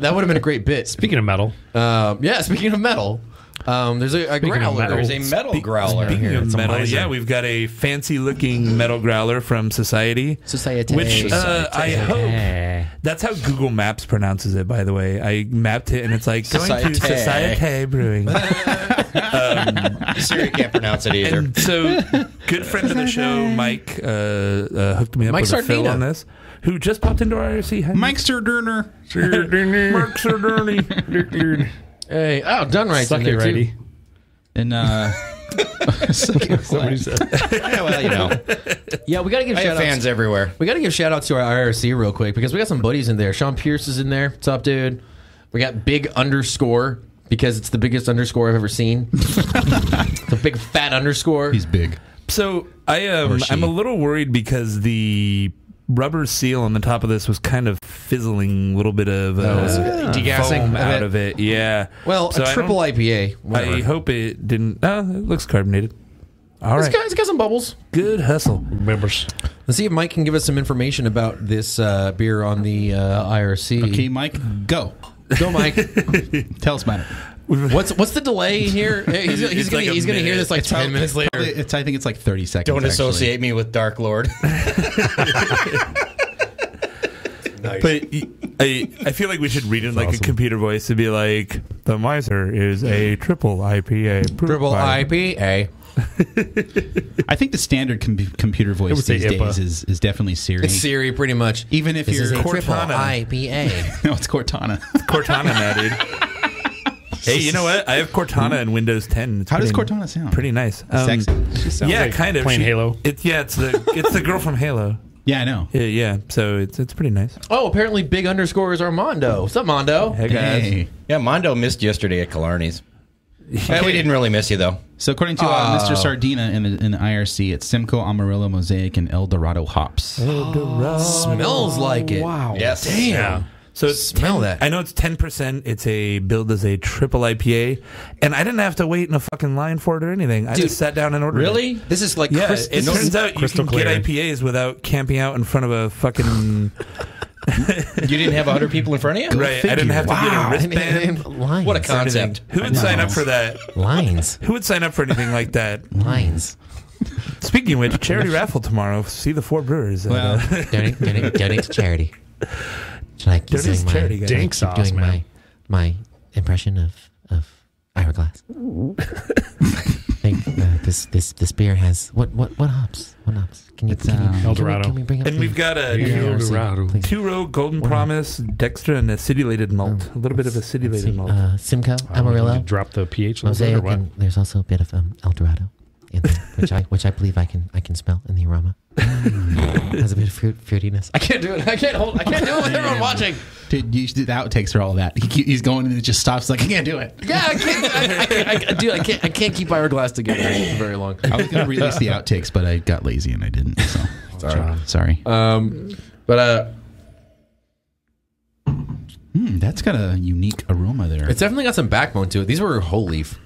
that would have been a great bit. speaking of metal, Um, yeah. Speaking of metal, um, there's a, a growler. metal, There's a metal growler Speaking here. of It's metal, miser. yeah, we've got a fancy looking metal growler from Society. Society. Which uh, I hope that's how Google Maps pronounces it. By the way, I mapped it and it's like going to Societe. Societe Brewing. Siri can't pronounce it either. and so, good friend of the show, Mike, uh, uh, hooked me up Mike with a fill on this. Who just popped into our IRC? Hi, Mike Sturderner. Mark Sardina. Hey, oh, done right. suck in it, there, too. righty. And uh, Somebody said. yeah, well, you know, Yeah, we gotta give I shout have fans outs. everywhere. We gotta give shout outs to our IRC real quick because we got some buddies in there. Sean Pierce is in there. What's up, dude? We got big underscore because it's the biggest underscore I've ever seen. it's a big fat underscore. he's big. So I um, I'm a little worried because the rubber seal on the top of this was kind of fizzling a little bit of uh, is it degassing foam out of it. Yeah. well, So a I triple don't- IPA. Whatever. I hope it didn't. Oh, it looks carbonated. All It's right. got, it's got some bubbles. Good hustle. Members. Let's see if Mike can give us some information about this uh, beer on the uh, IRC. Okay, Mike, go. Go, Mike. Tell us about it. what's what's the delay here? He's, he's gonna, like he's gonna hear this like ten probably- minutes later. probably- it's, I think it's like 30 seconds. Don't actually. associate me with Dark Lord. nice. But I, I feel like we should read it in like awesome. a computer voice to be like, the Miser is a triple IPA. Triple by- IPA. I think the standard com- computer voice would say these days IPA. is, is definitely Siri. It's Siri, pretty much. Even if this you're is a triple Cortana. IPA. no, it's Cortana. Cortana now, dude. hey, you know what? I have Cortana in Windows 10. It's How does pretty- Cortana sound? Pretty nice. Um, Sexy. Sounds yeah, like kind of. playing She- Halo. It's yeah, it's the it's the girl from Halo. Yeah, I know. Yeah, yeah. So it's it's pretty nice. oh, apparently big underscore is Armando. What's up, Mondo? Hey guys. Hey. Yeah, Mondo missed yesterday at Killarney's. We didn't really miss you though. So according to uh, Mr. Sardina in the in the IRC, it's Simcoe, Amarillo, Mosaic, and El Dorado hops. El Dorado. Smells like it. Wow. Yes. Damn. Yeah. So it's Smell 10 that. I know it's ten percent. It's a billed as a triple IPA, and I didn't have to wait in a fucking line for it or anything. I Dude, just sat down and ordered. Really? It. This is like Yeah, Chris, it it's- turns out you crystal can get. IPAs without camping out in front of a fucking. You didn't have hundred people in front of you? right, I didn't have to Wow. get a wristband. lines. What a concept. Who would sign up for that? lines. Who would sign up for anything like that? Lines. Speaking of which, charity raffle tomorrow. See the four brewers. at, Well, uh, donate, donate, donate to charity. Should I keep Donate doing my, charity, guys. should keep sauce, doing man. my my impression of of Ira Glass? Think uh, this this this beer has what what what hops? What hops? Can you? It's, can, you um, can we- Can we bring up? and the- we've got a the El IRC, please? two row Golden What? Promise, Dextra, and acidulated malt. A little bit of Let's acidulated see, malt. uh, Simcoe, I don't know, Amarillo, you Drop the pH a little bit or Mosaic, what? and there's also a bit of um, El Dorado in there, which I which I believe I can I can smell in the aroma. Has a bit of fruit fruitiness. I can't do it. I can't hold. I can't do it with everyone watching. dude, you, the outtakes are all that. He, keep- he's going and it just stops. Like I can't do it. Yeah, I can't. I, I, can't, I, dude, I can't. I can't keep Ira Glass together for very long. I was gonna release the outtakes, but I got lazy and I didn't. So Sorry. sorry. Um, but uh, Hmm, that's got a unique aroma there. it's definitely got some backbone to it. These were whole leaf.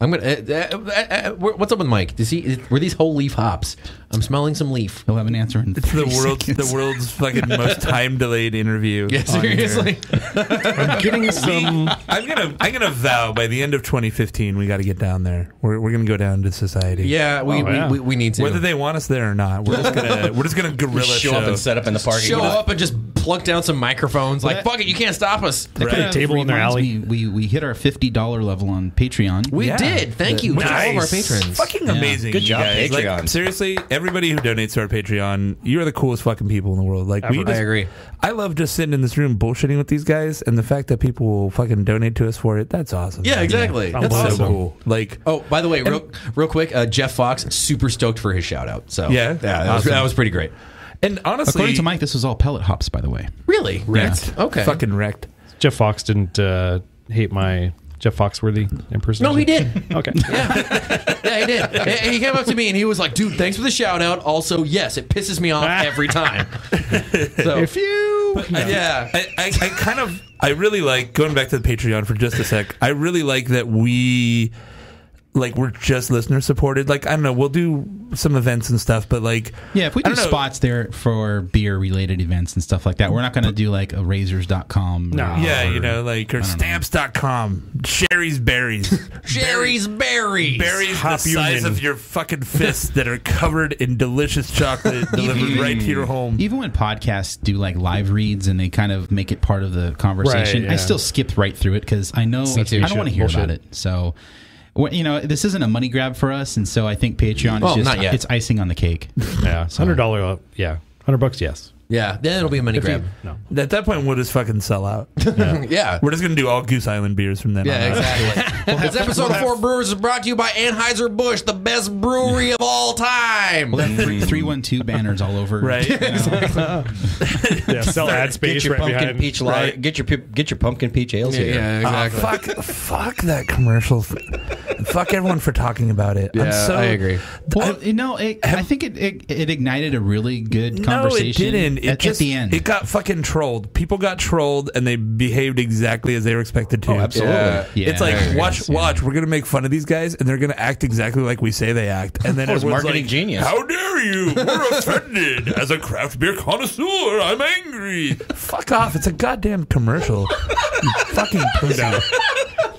I'm gonna. Uh, uh, uh, uh, what's up with Mike? Does he? Were these whole leaf hops? I'm smelling some leaf. He'll have an answer in It's the 30 world's seconds. the world's fucking most time delayed interview. Yeah, on here. seriously. I'm getting some. I'm gonna I'm gonna vow by the end of 2015 we got to get down there. We're, we're gonna go down to society. Yeah, we, Oh, yeah. We, we we need to. Whether they want us there or not, we're just gonna we're just gonna guerrilla Show up and set up in the parking show lot. up and just plunk down some microphones. Like, that- fuck it, you can't stop us. That Right. kind of Table in their reminds alley. me, we we hit our fifty dollar level on Patreon. We Yeah. did. Thank you to all of our patrons. Fucking Yeah. amazing. Good you job, guys. Like, Patreon. seriously, everybody who donates to our Patreon, you're the coolest fucking people in the world. Like we Ever. just, I agree. I love just sitting in this room bullshitting with these guys, and the fact that people will fucking donate to us for it, that's awesome. Yeah, exactly. Yeah. That's That's so awesome. cool. Like, Oh, by the way, real, real quick, uh, Jeff Fox, super stoked for his shout out. So Yeah? yeah, that, was, that was pretty great. and honestly, According to Mike, this was all pellet hops, by the way. Really? wrecked. Okay. fucking wrecked. Jeff Fox didn't uh, hate my Jeff Foxworthy impersonation. No, he did. Okay. Yeah, yeah, he did. And he came up to me and he was like, "Dude, thanks for the shout out. Also, yes, it pisses me off every time." So If you. yeah, I, I, I kind of I really like going back to the Patreon for just a sec. I really like that we like we're just listener supported. Like I don't know, we'll do some events and stuff, but like Yeah, if we do know. spots there for beer related events and stuff like that, we're not going to do like a razors.com. No. or- yeah, you know, like or I don't know. stamps.com, Shari's berries. Jerry's berries. Berries the size Union. of your fucking fists that are covered in delicious chocolate delivered right to your home. Even when podcasts do like live reads and they kind of make it part of the conversation, Right, I still skipped right through it because I know I don't want to hear Bullshit. about it. So, wh- you know, this isn't a money grab for us, and so I think Patreon Well, is just not yet. it's icing on the cake. Yeah. Hundred dollar. uh, Yeah. Hundred bucks. Yes. Yeah, then it'll be a money If you- grab. no. At that point, we'll just fucking sell out. yeah. We're just gonna do all Goose Island beers from then Yeah, on. out. exactly. this episode of Four Brewers is brought to you by Anheuser Busch, the best brewery of all time. We'll have three, three one two banners all over. Right. Yeah. Sell ad Get space your right pumpkin behind. peach lager. Right. Get your pi- get your pumpkin peach ales Yeah, here. yeah, Ah, exactly. fuck, fuck that commercial. fuck everyone for talking about it. I'm Yeah, so, I agree. Well, you know, it, I think it, it it ignited a really good conversation. No, it didn't. It at, just, at the end. it got fucking trolled. People got trolled, and they behaved exactly as they were expected to. Oh, absolutely. Yeah. Yeah, it's like there it watch, is, yeah. watch. We're gonna make fun of these guys, and they're gonna act exactly like we say they act. And then it was marketing like, genius. How dare you? We're offended. As a craft beer connoisseur, I'm angry. Fuck off! It's a goddamn commercial. you fucking pussy.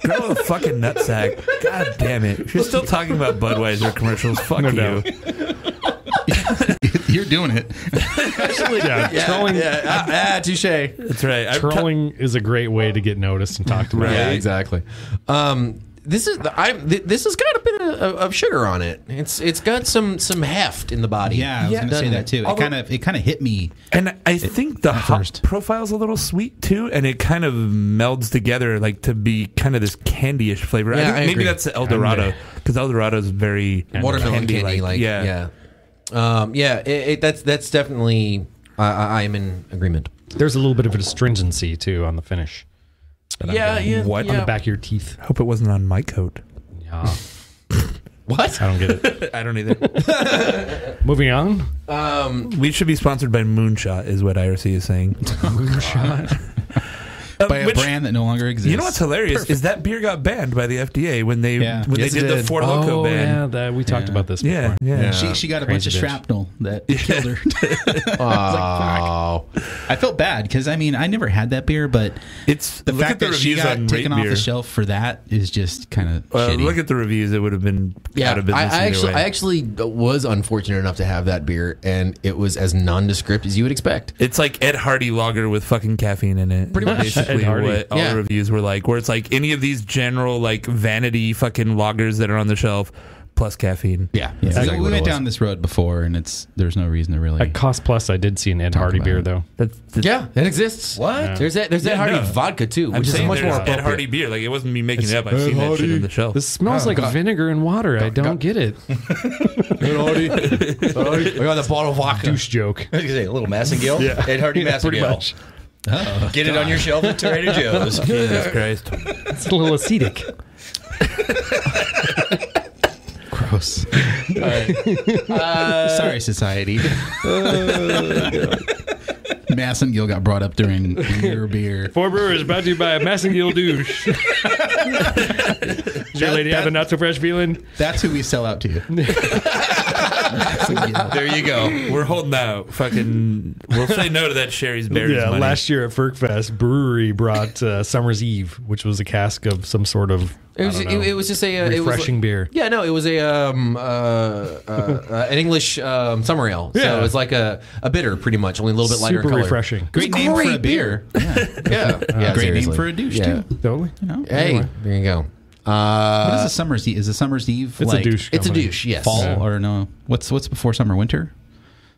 Grow a fucking nutsack. God damn it! If you're still talking about Budweiser commercials, fuck No you. Doubt. You're doing it. Actually, yeah, trolling. Yeah, ah, ah, touche. That's right. I'm t- Trolling is a great way to get noticed and talked about. Yeah, exactly. Um, this is I. th- This has got a bit of, of sugar on it. It's it's got some some heft in the body. Yeah, I was Yeah. gonna say that it? too. It Although- kind of it kind of hit me. and I think the hop first. profile's a little sweet too, and it kind of melds together like to be kind of this candy-ish flavor. I Yeah, think I maybe agree. that's the El Dorado because El Dorado is very watermelon candy, candy-like. like yeah. yeah, um, yeah. It, it, that's that's definitely. I I, I am in agreement. There's a little bit of astringency too on the finish. that I'm Yeah, getting. yeah, What? On yeah. the back of your teeth. Hope it wasn't on my coat. Yeah. What? I don't get it. I don't either. Moving on. Um, we should be sponsored by Moonshot, is what IRC is saying. Moonshot. By a brand that no longer exists. You know what's hilarious is that beer got banned by the FDA when they Yeah. when Yes, they it did the did. Four Loco oh, ban. yeah, that, we talked Yeah. about this before. Yeah, yeah. Yeah. She she got a bunch of shrapnel that killed her. oh, I felt bad because I mean I never had that beer, but It's the fact the that she got taken Rate off Beer. the shelf for that is just kind of Uh, shitty. look at the reviews; it would have been yeah. out of I, business. I either actually, way. I actually was unfortunate enough to have that beer, and it was as nondescript as you would expect. It's like Ed Hardy lager with fucking caffeine in it. Pretty much. Basically, what all Yeah. the reviews were like, where it's like any of these general like vanity fucking lagers that are on the shelf plus caffeine. Yeah, yeah, that's we- exactly we went down this road before, and it's there's no reason to really. At Cost Plus, I did see an Ed Hardy beer it. though. That's, that's Yeah, it exists. What? There's that. There's that Yeah, Hardy no. vodka too, I'm which is saying much more there's appropriate. Ed Hardy beer. Like it wasn't me making it up. I've Ed seen that shit Hardy. on the shelf. This smells oh, like vinegar and water. I don't get it. Ed Hardy. I got the bottle of vodka. Douche joke. I was gonna say a little Massengill. Yeah. Ed Hardy Yeah, pretty Massengill. Much. Get it on your shelf at Trader Joe's. Jesus Christ! It's a little acetic. gross. Uh, Sorry, society. Massengill got brought up during your beer. Four Brewers brought to you by a Massengill Douche. Does your lady have a not so fresh feeling? That's who we sell out to. Massengill. There you go. We're holding out. Fucking, we'll say no to that Shari's berries yeah, money. last year at Firkfest, brewery brought uh, Summer's Eve, which was a cask of some sort of It was, I it, don't know, it was just a uh, it was refreshing like- beer. Yeah, no, it was a um uh, uh, uh an English um, summer ale. So it was like a, a bitter, pretty much, only a little bit lighter Super in color. refreshing. Great It's a name for a great beer. Yeah. Yeah, yeah, Great name for a douche Yeah. too. Totally. You know. Hey, there you go. What Uh, is a summer's eve? Is a summer's eve It's like a douche. it's a douche. Yes. fall Yeah. or no? What's what's before summer? Winter.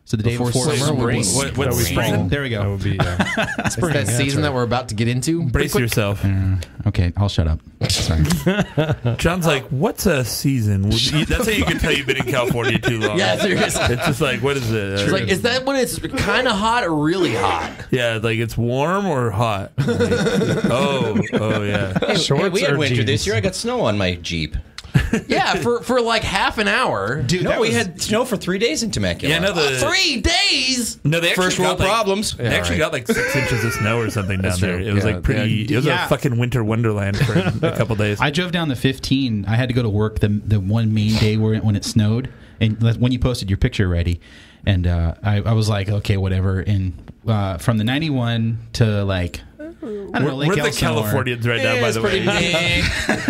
So the day Before before, summer would be- What, That what's would be spring? fall. There we go. That would be uh, It's spring. that yeah, season that's that we're about to get into. Brace yourself. Uh, okay, I'll shut up. Sorry. John's like, what's a season? You- That's how you can tell you've been in California too long. Yeah, seriously. It's just like, what is it? It's like, is that when it's kind of hot or really hot? yeah, like it's warm or hot? Oh, oh yeah. Shorts Hey, we had winter jeans? this year. I got snow on my Jeep. Yeah, for for like half an hour. Dude, No, we was, had snow for three days in Temecula. Yeah, no, the Three days. no, they actually First got world like, problems. They actually right. got like six inches of snow or something down there. It was Yeah, like pretty. yeah. It was Yeah. a fucking winter wonderland for a couple days. I drove down the 15. I had to go to work the the one main day where it, when it snowed, and when you posted your picture already, and uh, I, I was like, okay, whatever. And uh, from the 91 to like, I don't know, we're Lake we're the Elsinore. Californians right now, by the way.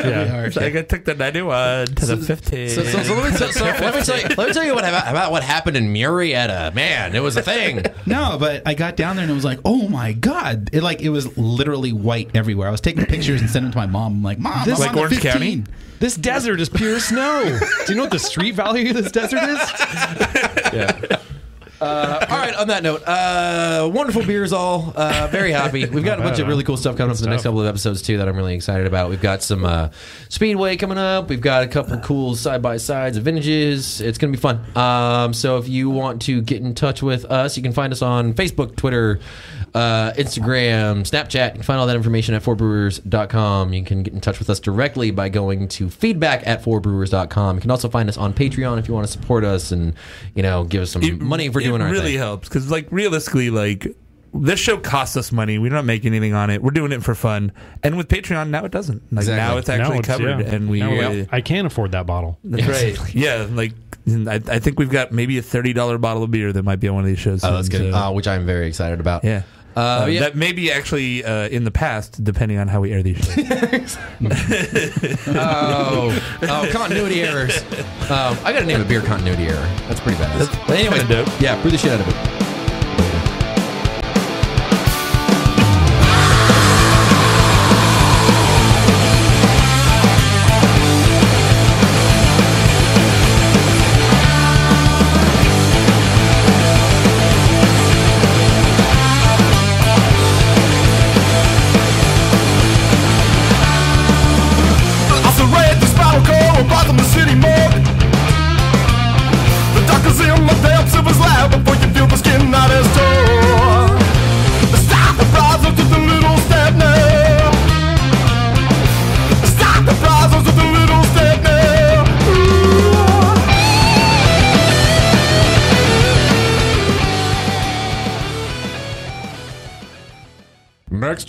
Yeah. It's like I took the 91 to the 15. So, so, so let, me, so, so let me tell you. Let me tell you what about, about what happened in Murrieta. Man, it was a thing. No, but I got down there and it was like, oh my god! It like it was literally white everywhere. I was taking pictures and sending them to my mom. I'm like, mom, This- I'm Like on the Orange 15." County? This desert is pure snow. Do you know what the street value of this desert is? Uh, all right. On that note, uh, wonderful beers. All uh, very happy. We've got a bunch of really cool stuff coming up for the next couple of episodes too that I'm really excited about. We've got some uh, Speedway coming up. We've got a couple cool side by sides of vintages. It's gonna be fun. Um, so if you want to get in touch with us, you can find us on Facebook, Twitter. Uh, Instagram, Snapchat. You can find all that information at fourbrewers.com. You can get in touch with us directly by going to feedback at fourbrewers.com. You can also find us on Patreon if you want to support us and, you know, give us some money for doing it our really thing. helps because like realistically like this show costs us money we don't make anything on it we're doing it for fun and with patreon now it doesn't like Exactly. now it's actually Now it's- covered yeah. and we Now uh, I can't afford that bottle. that's right yeah like I, I think we've got maybe a $30 bottle of beer that might be on one of these shows Oh, that's good. so- Uh, which I'm very excited about. Yeah. Uh, yeah. That may be actually uh, in the past, depending on how we air these shows. Oh, oh, continuity errors. Um, I got to name a beer continuity error. That's pretty bad. But anyway, yeah, brew the shit out of it.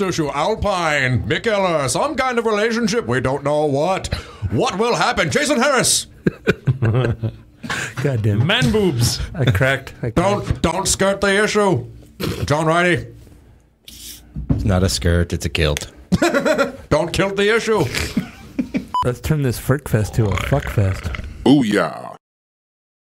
Next issue, Alpine, Mick Eller, some kind of relationship, we don't know what. What will happen? Jason Harris, God damn it. Man boobs. I cracked. I cracked. don't don't skirt the issue. John Ryti, It's not a skirt, it's a kilt. don't kill the issue. Let's turn this Firk Fest to a fuck fest. Booyah.